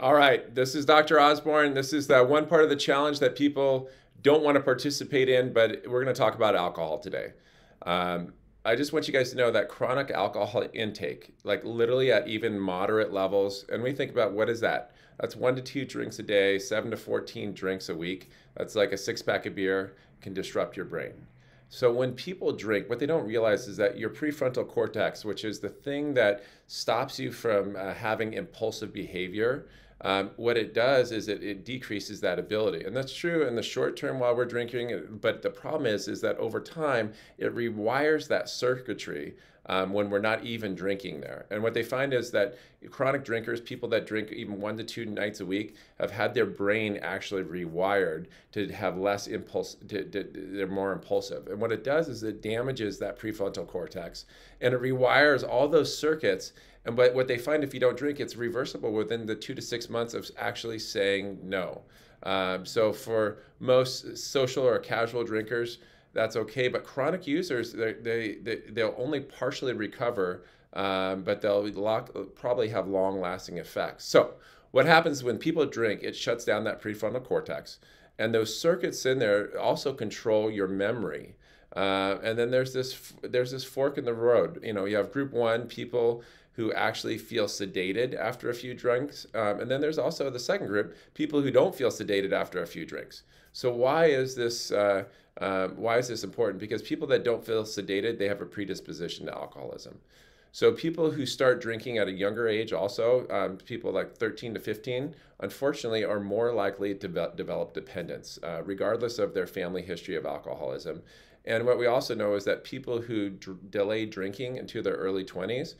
All right, this is Dr. Osborne. This is that one part of the challenge that people don't want to participate in, but we're going to talk about alcohol today. Um, I just want you guys to know that chronic alcohol intake, like literally at even moderate levels, and we think about what is that? That's one to two drinks a day, seven to 14 drinks a week. That's like a six pack of beer can disrupt your brain. So when people drink, what they don't realize is that your prefrontal cortex, which is the thing that stops you from uh, having impulsive behavior, um, what it does is it, it decreases that ability and that's true in the short term while we're drinking but the problem is is that over time it rewires that circuitry um, when we're not even drinking there. And what they find is that chronic drinkers, people that drink even one to two nights a week, have had their brain actually rewired to have less impulse, to, to, they're more impulsive. And what it does is it damages that prefrontal cortex and it rewires all those circuits. And but what they find if you don't drink, it's reversible within the two to six months of actually saying no. Um, so for most social or casual drinkers, that's okay. But chronic users, they, they, they, they'll only partially recover, um, but they'll lock, probably have long lasting effects. So, what happens when people drink, it shuts down that prefrontal cortex. And those circuits in there also control your memory. Uh, and then there's this there's this fork in the road. You know, you have group one people who actually feel sedated after a few drinks, um, and then there's also the second group people who don't feel sedated after a few drinks. So why is this uh, um, why is this important? Because people that don't feel sedated, they have a predisposition to alcoholism. So people who start drinking at a younger age, also um, people like 13 to 15, unfortunately, are more likely to develop dependence, uh, regardless of their family history of alcoholism. And what we also know is that people who delay drinking into their early 20s,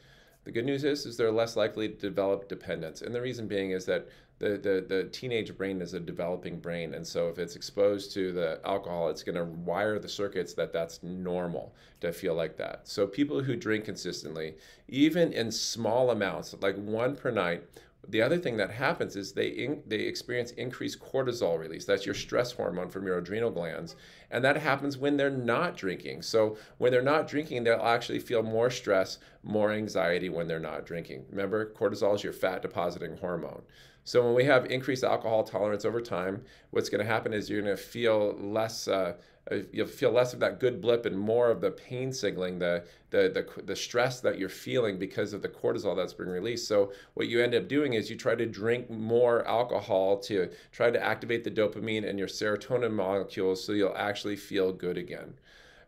the good news is, is they're less likely to develop dependence. And the reason being is that the, the, the teenage brain is a developing brain. And so if it's exposed to the alcohol, it's going to wire the circuits that that's normal to feel like that. So people who drink consistently, even in small amounts, like one per night, the other thing that happens is they in, they experience increased cortisol release. That's your stress hormone from your adrenal glands, and that happens when they're not drinking. So when they're not drinking, they'll actually feel more stress, more anxiety when they're not drinking. Remember, cortisol is your fat depositing hormone. So when we have increased alcohol tolerance over time, what's going to happen is you're going to feel less. Uh, you'll feel less of that good blip and more of the pain signaling, the, the the the stress that you're feeling because of the cortisol that's being released. So what you end up doing is you try to drink more alcohol to try to activate the dopamine and your serotonin molecules, so you'll actually feel good again.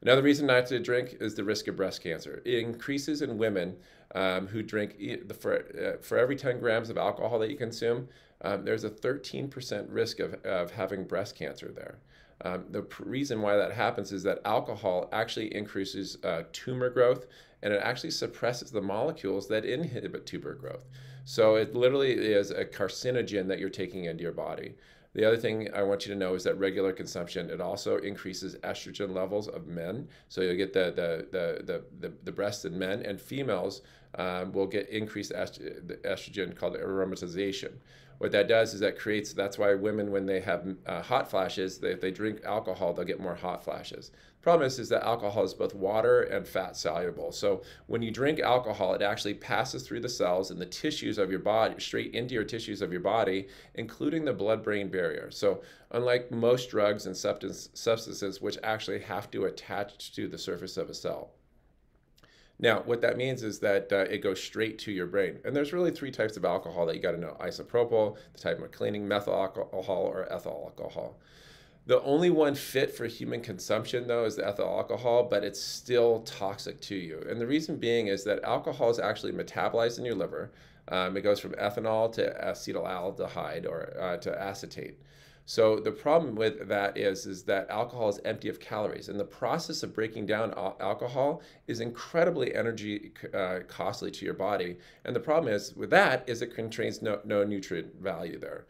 Another reason not to drink is the risk of breast cancer. It increases in women um, who drink for, uh, for every 10 grams of alcohol that you consume, um, there's a 13% risk of, of having breast cancer there. Um, the pr- reason why that happens is that alcohol actually increases uh, tumor growth and it actually suppresses the molecules that inhibit tumor growth. So it literally is a carcinogen that you're taking into your body. The other thing I want you to know is that regular consumption it also increases estrogen levels of men. So you'll get the the the the, the, the breasts in men and females um, will get increased estrogen called aromatization. What that does is that creates, that's why women, when they have uh, hot flashes, they, if they drink alcohol, they'll get more hot flashes. The problem is, is that alcohol is both water and fat soluble. So when you drink alcohol, it actually passes through the cells and the tissues of your body, straight into your tissues of your body, including the blood-brain barrier. So unlike most drugs and substance, substances, which actually have to attach to the surface of a cell. Now, what that means is that uh, it goes straight to your brain. And there's really three types of alcohol that you got to know isopropyl, the type of cleaning, methyl alcohol, or ethyl alcohol. The only one fit for human consumption, though, is the ethyl alcohol, but it's still toxic to you. And the reason being is that alcohol is actually metabolized in your liver. Um, it goes from ethanol to acetaldehyde or uh, to acetate. So the problem with that is, is that alcohol is empty of calories, and the process of breaking down alcohol is incredibly energy uh, costly to your body. And the problem is with that is it contains no, no nutrient value there.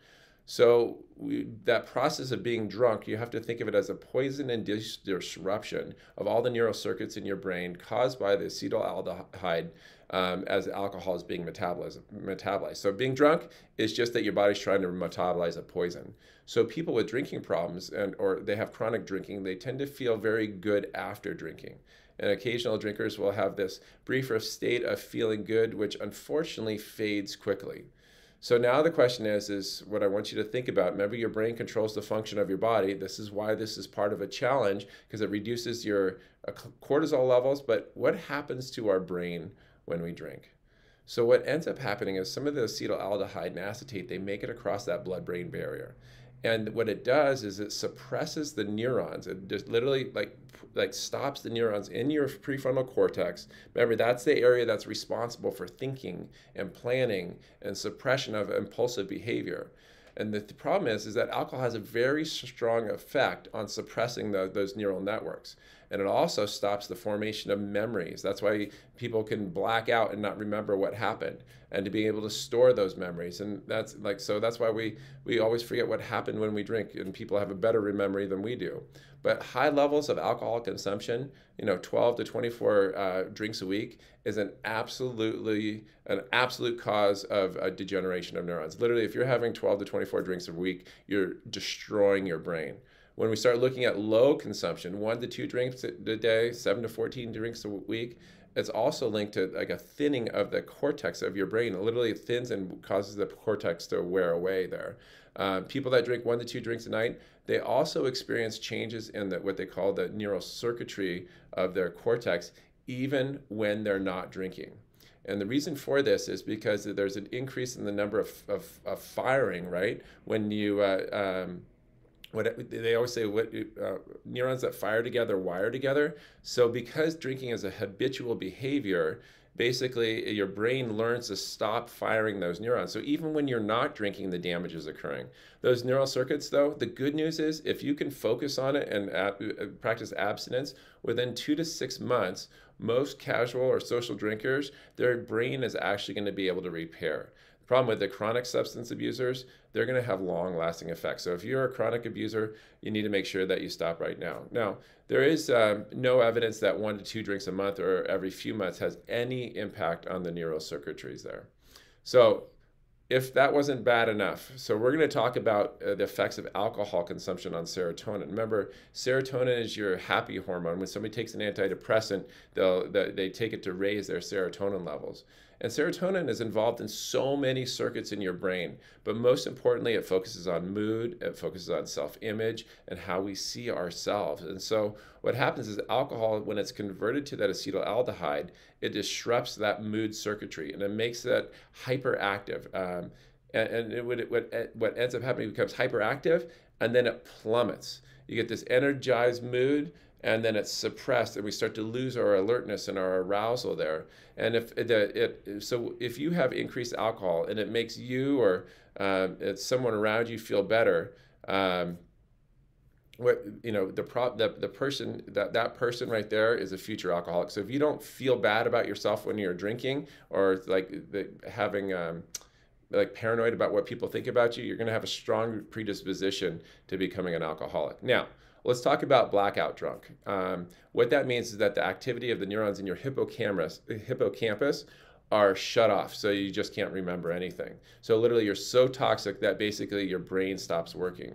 So we, that process of being drunk, you have to think of it as a poison and disruption of all the neural circuits in your brain caused by the acetaldehyde um, as alcohol is being metabolized, metabolized. So being drunk is just that your body's trying to metabolize a poison. So people with drinking problems and or they have chronic drinking, they tend to feel very good after drinking. And occasional drinkers will have this briefer state of feeling good, which unfortunately fades quickly. So now the question is, is what I want you to think about. Remember, your brain controls the function of your body. This is why this is part of a challenge because it reduces your uh, cortisol levels. But what happens to our brain when we drink? So what ends up happening is some of the acetaldehyde and acetate, they make it across that blood-brain barrier. And what it does is it suppresses the neurons. It just literally like like stops the neurons in your prefrontal cortex. Remember, that's the area that's responsible for thinking and planning and suppression of impulsive behavior. And the, the problem is, is that alcohol has a very strong effect on suppressing the, those neural networks. And it also stops the formation of memories. That's why people can black out and not remember what happened and to be able to store those memories. And that's like, so that's why we, we always forget what happened when we drink and people have a better memory than we do. But high levels of alcohol consumption, you know, 12 to 24 uh, drinks a week is an absolutely, an absolute cause of a degeneration of neurons. Literally, if you're having 12 to 24 drinks a week, you're destroying your brain. When we start looking at low consumption, one to two drinks a day, seven to 14 drinks a week, it's also linked to like a thinning of the cortex of your brain. It literally thins and causes the cortex to wear away there. Uh, people that drink one to two drinks a night, they also experience changes in the, what they call the neural circuitry of their cortex, even when they're not drinking. And the reason for this is because there's an increase in the number of, of, of firing, right? When you, uh, um, what they always say what uh, neurons that fire together wire together. So because drinking is a habitual behavior basically your brain learns to stop firing those neurons. So even when you're not drinking the damage is occurring. Those neural circuits though the good news is if you can focus on it and uh, practice abstinence within two to six months most casual or social drinkers their brain is actually going to be able to repair. The problem with the chronic substance abusers, they're going to have long lasting effects. So if you're a chronic abuser, you need to make sure that you stop right now. Now, there is um, no evidence that one to two drinks a month or every few months has any impact on the neural circuitries there. So if that wasn't bad enough, so we're going to talk about uh, the effects of alcohol consumption on serotonin. Remember, serotonin is your happy hormone. When somebody takes an antidepressant, they'll, they take it to raise their serotonin levels. And serotonin is involved in so many circuits in your brain, but most importantly, it focuses on mood, it focuses on self image, and how we see ourselves. And so, what happens is alcohol, when it's converted to that acetaldehyde, it disrupts that mood circuitry and it makes that hyperactive. Um, and, and it would, what, what ends up happening becomes hyperactive and then it plummets. You get this energized mood and then it's suppressed and we start to lose our alertness and our arousal there. And if it, it so if you have increased alcohol and it makes you or um, it's someone around you feel better um, what you know the prop the, the person that that person right there is a future alcoholic. So if you don't feel bad about yourself when you're drinking or like the, having um, like paranoid about what people think about you you're going to have a strong predisposition to becoming an alcoholic. Now Let's talk about blackout drunk. Um, what that means is that the activity of the neurons in your hippocampus, hippocampus are shut off, so you just can't remember anything. So literally, you're so toxic that basically your brain stops working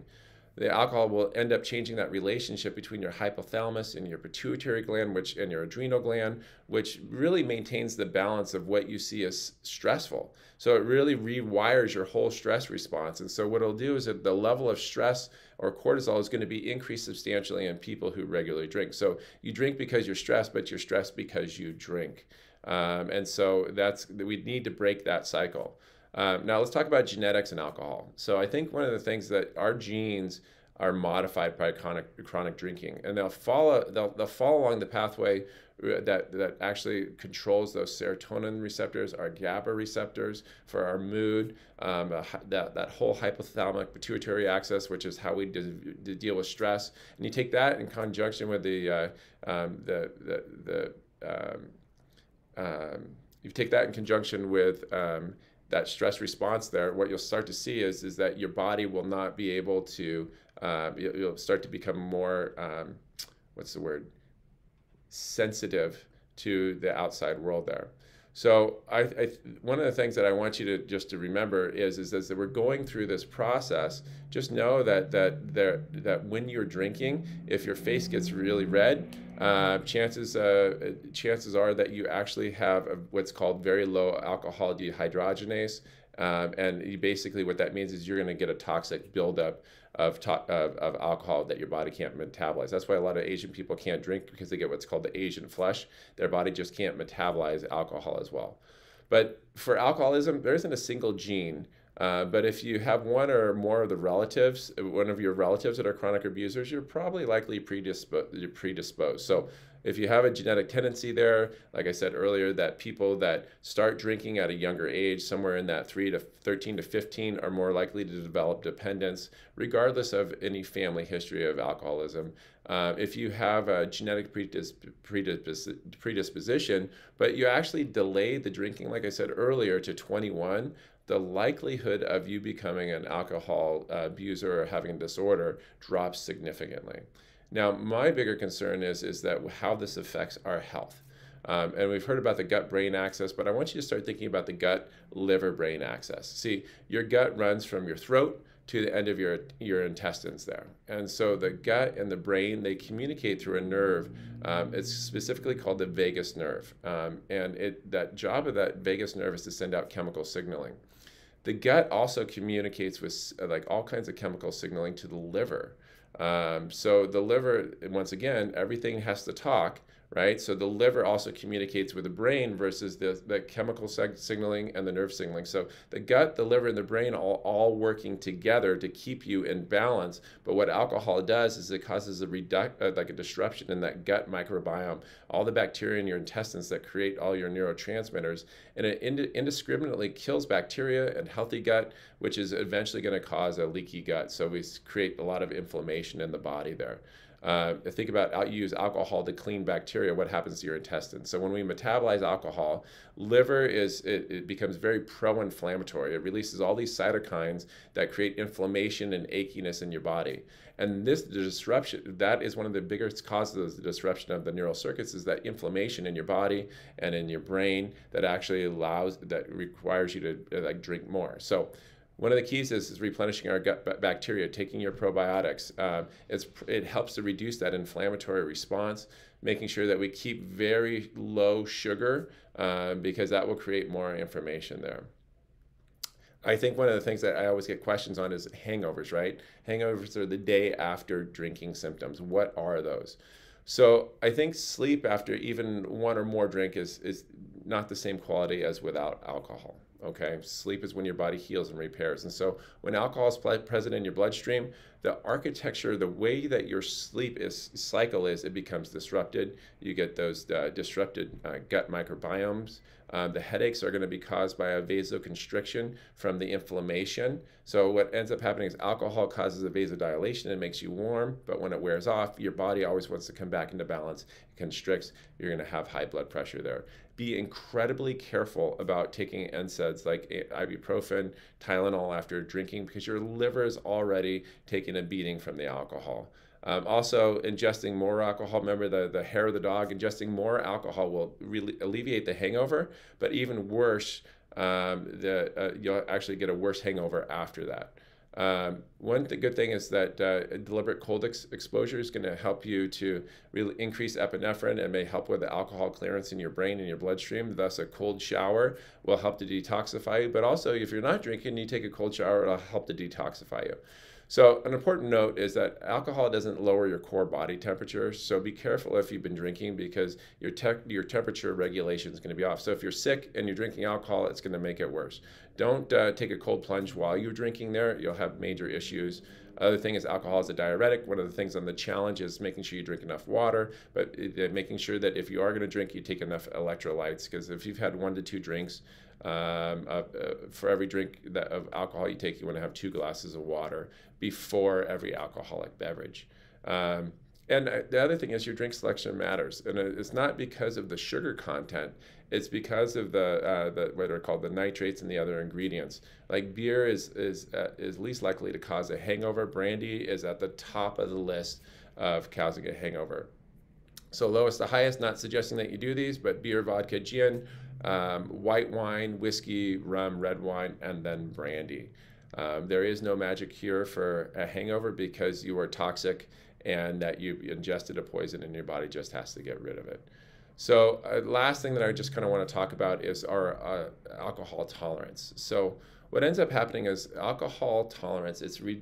the alcohol will end up changing that relationship between your hypothalamus and your pituitary gland which and your adrenal gland which really maintains the balance of what you see as stressful. So it really rewires your whole stress response. And so what it'll do is that the level of stress or cortisol is going to be increased substantially in people who regularly drink. So you drink because you're stressed but you're stressed because you drink. Um, and so that's we need to break that cycle um, now let's talk about genetics and alcohol. So I think one of the things that our genes are modified by chronic chronic drinking, and they'll follow they'll, they'll follow along the pathway uh, that that actually controls those serotonin receptors, our GABA receptors for our mood, um, that that whole hypothalamic pituitary axis, which is how we de deal with stress. And you take that in conjunction with the uh, um, the the, the um, um you take that in conjunction with um, that stress response there, what you'll start to see is, is that your body will not be able to, uh, you'll start to become more, um, what's the word, sensitive to the outside world there. So I, I, one of the things that I want you to just to remember is is, is that we're going through this process. Just know that that there that when you're drinking, if your face gets really red, uh, chances uh, chances are that you actually have a, what's called very low alcohol dehydrogenase. Um, and you basically, what that means is you're going to get a toxic buildup of, to- of, of alcohol that your body can't metabolize. That's why a lot of Asian people can't drink because they get what's called the Asian flush. Their body just can't metabolize alcohol as well. But for alcoholism, there isn't a single gene. Uh, but if you have one or more of the relatives, one of your relatives that are chronic abusers, you're probably likely predisposed. predisposed. So if you have a genetic tendency there, like I said earlier, that people that start drinking at a younger age, somewhere in that 3 to 13 to 15, are more likely to develop dependence, regardless of any family history of alcoholism. Uh, if you have a genetic predis- predis- predisposition, but you actually delay the drinking, like I said earlier, to 21, the likelihood of you becoming an alcohol abuser or having a disorder drops significantly. Now, my bigger concern is, is that how this affects our health. Um, and we've heard about the gut brain axis, but I want you to start thinking about the gut liver brain axis. See, your gut runs from your throat to the end of your, your intestines there. And so the gut and the brain, they communicate through a nerve. Um, it's specifically called the vagus nerve. Um, and it, that job of that vagus nerve is to send out chemical signaling. The gut also communicates with like all kinds of chemical signaling to the liver. Um, so the liver, once again, everything has to talk, right? So the liver also communicates with the brain versus the, the chemical seg- signaling and the nerve signaling. So the gut, the liver, and the brain all, all working together to keep you in balance. But what alcohol does is it causes a redu- uh, like a disruption in that gut microbiome, all the bacteria in your intestines that create all your neurotransmitters, and it ind- indiscriminately kills bacteria and healthy gut, which is eventually going to cause a leaky gut. So we create a lot of inflammation in the body there. Uh, think about how you use alcohol to clean bacteria. What happens to your intestines? So when we metabolize alcohol, liver is it, it becomes very pro-inflammatory. It releases all these cytokines that create inflammation and achiness in your body. And this disruption, that is one of the biggest causes of the disruption of the neural circuits, is that inflammation in your body and in your brain that actually allows that requires you to like drink more. So one of the keys is, is replenishing our gut bacteria, taking your probiotics. Uh, it helps to reduce that inflammatory response, making sure that we keep very low sugar uh, because that will create more inflammation there. I think one of the things that I always get questions on is hangovers, right? Hangovers are the day after drinking symptoms. What are those? So I think sleep after even one or more drink is, is not the same quality as without alcohol. Okay, sleep is when your body heals and repairs. And so when alcohol is present in your bloodstream, the architecture, the way that your sleep is cycle is, it becomes disrupted. You get those uh, disrupted uh, gut microbiomes. Um, the headaches are going to be caused by a vasoconstriction from the inflammation. So what ends up happening is alcohol causes a vasodilation and makes you warm, but when it wears off, your body always wants to come back into balance. It constricts. You're going to have high blood pressure there. Be incredibly careful about taking NSAIDs like ibuprofen, Tylenol after drinking because your liver is already taking a beating from the alcohol. Um, also, ingesting more alcohol, remember the, the hair of the dog, ingesting more alcohol will really alleviate the hangover, but even worse, um, the, uh, you'll actually get a worse hangover after that. Um, one th- good thing is that uh, deliberate cold ex- exposure is going to help you to really increase epinephrine and may help with the alcohol clearance in your brain and your bloodstream. Thus, a cold shower will help to detoxify you. But also, if you're not drinking, you take a cold shower, it'll help to detoxify you. So, an important note is that alcohol doesn't lower your core body temperature. So, be careful if you've been drinking because your, your temperature regulation is going to be off. So, if you're sick and you're drinking alcohol, it's going to make it worse. Don't uh, take a cold plunge while you're drinking there, you'll have major issues. Other thing is alcohol is a diuretic. One of the things on the challenge is making sure you drink enough water, but uh, making sure that if you are going to drink, you take enough electrolytes. Because if you've had one to two drinks, um, uh, uh, for every drink that, of alcohol you take, you want to have two glasses of water before every alcoholic beverage. Um, and uh, the other thing is your drink selection matters, and it's not because of the sugar content. It's because of the, uh, the what are called the nitrates and the other ingredients. Like beer is is uh, is least likely to cause a hangover. Brandy is at the top of the list of causing a hangover. So lowest to highest, not suggesting that you do these, but beer, vodka, gin, um, white wine, whiskey, rum, red wine, and then brandy. Um, there is no magic cure for a hangover because you are toxic and that you ingested a poison and your body just has to get rid of it. So, uh, last thing that I just kind of want to talk about is our uh, alcohol tolerance. So, what ends up happening is alcohol tolerance. It's re-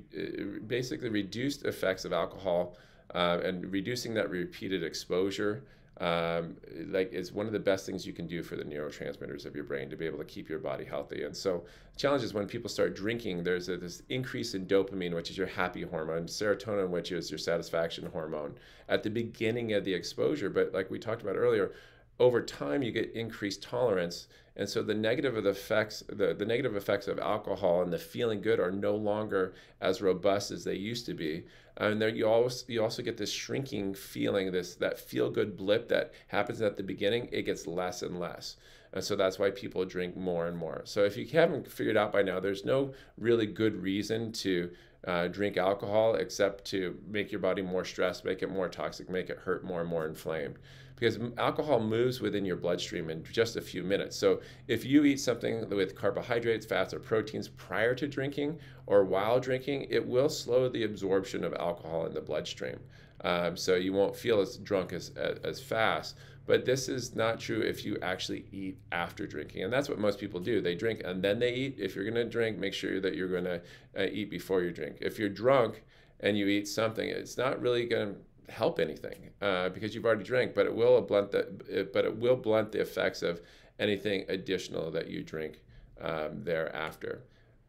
basically reduced effects of alcohol uh, and reducing that repeated exposure um, like is one of the best things you can do for the neurotransmitters of your brain to be able to keep your body healthy. And so, the challenge is when people start drinking, there's a, this increase in dopamine, which is your happy hormone, serotonin, which is your satisfaction hormone, at the beginning of the exposure. But like we talked about earlier, over time you get increased tolerance and so the negative of effects the, the negative effects of alcohol and the feeling good are no longer as robust as they used to be and then you always you also get this shrinking feeling this that feel good blip that happens at the beginning it gets less and less. And so that's why people drink more and more. So if you haven't figured out by now there's no really good reason to uh, drink alcohol except to make your body more stressed make it more toxic make it hurt more and more inflamed because alcohol moves within your bloodstream in just a few minutes. So if you eat something with carbohydrates, fats, or proteins prior to drinking or while drinking, it will slow the absorption of alcohol in the bloodstream. Um, so you won't feel as drunk as, as, as fast. But this is not true if you actually eat after drinking. And that's what most people do. They drink and then they eat. If you're going to drink, make sure that you're going to uh, eat before you drink. If you're drunk and you eat something, it's not really going to help anything uh, because you've already drank, but it will blunt the but it will blunt the effects of anything additional that you drink um, thereafter.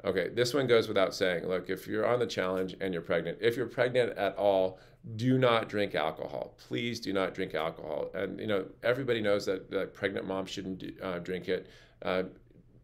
Okay, this one goes without saying. Look, if you're on the challenge and you're pregnant, if you're pregnant at all, do not drink alcohol. Please do not drink alcohol. And you know everybody knows that, that pregnant moms shouldn't do, uh, drink it. Uh,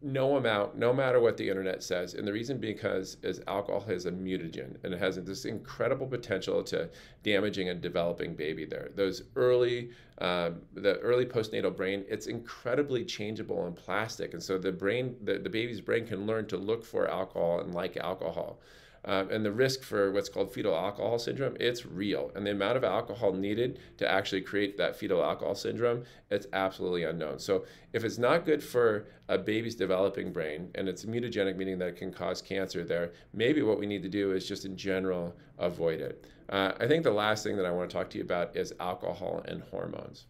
no amount, no matter what the internet says. And the reason because is alcohol is a mutagen and it has this incredible potential to damaging a developing baby there. Those early, um, the early postnatal brain, it's incredibly changeable and plastic. And so the brain, the, the baby's brain can learn to look for alcohol and like alcohol. Um, and the risk for what's called fetal alcohol syndrome, it's real. And the amount of alcohol needed to actually create that fetal alcohol syndrome, it's absolutely unknown. So if it's not good for a baby's developing brain and it's mutagenic, meaning that it can cause cancer there, maybe what we need to do is just in general avoid it. Uh, I think the last thing that I want to talk to you about is alcohol and hormones.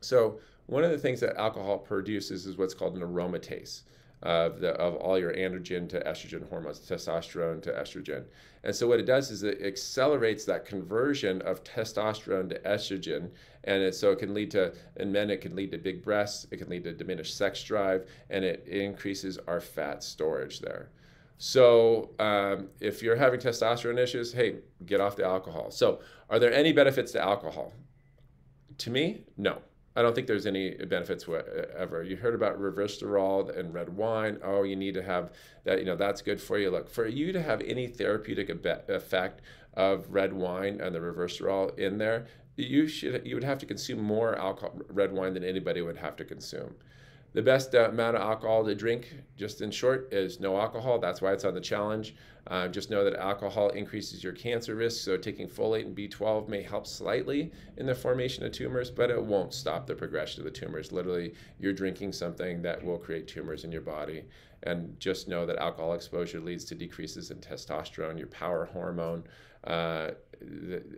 So one of the things that alcohol produces is what's called an aromatase of the of all your androgen to estrogen hormones, testosterone to estrogen. And so what it does is it accelerates that conversion of testosterone to estrogen, and it, so it can lead to in men it can lead to big breasts, it can lead to diminished sex drive, and it increases our fat storage there. So um, if you're having testosterone issues, hey, get off the alcohol. So are there any benefits to alcohol? To me, no. I don't think there's any benefits whatever. You heard about resveratrol and red wine. Oh, you need to have that. You know that's good for you. Look, for you to have any therapeutic effect of red wine and the resveratrol in there, you should you would have to consume more alcohol, red wine than anybody would have to consume. The best amount of alcohol to drink, just in short, is no alcohol. That's why it's on the challenge. Uh, just know that alcohol increases your cancer risk, so taking folate and B12 may help slightly in the formation of tumors, but it won't stop the progression of the tumors. Literally, you're drinking something that will create tumors in your body. And just know that alcohol exposure leads to decreases in testosterone, your power hormone. Uh,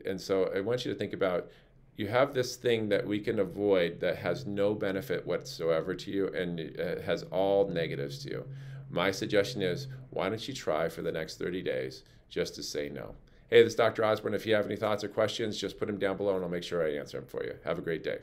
and so I want you to think about you have this thing that we can avoid that has no benefit whatsoever to you and it uh, has all negatives to you. My suggestion is why don't you try for the next 30 days just to say no? Hey, this is Dr. Osborne. If you have any thoughts or questions, just put them down below and I'll make sure I answer them for you. Have a great day.